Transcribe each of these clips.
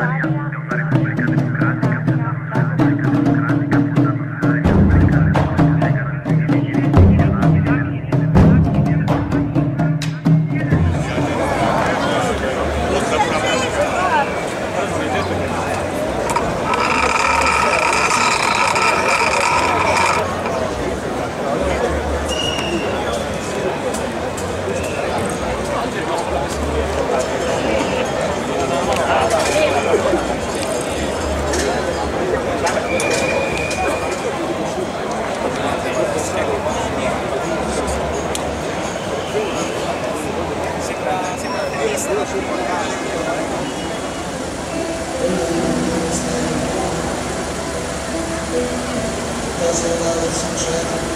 Bye. Save our relationship.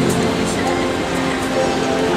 来来。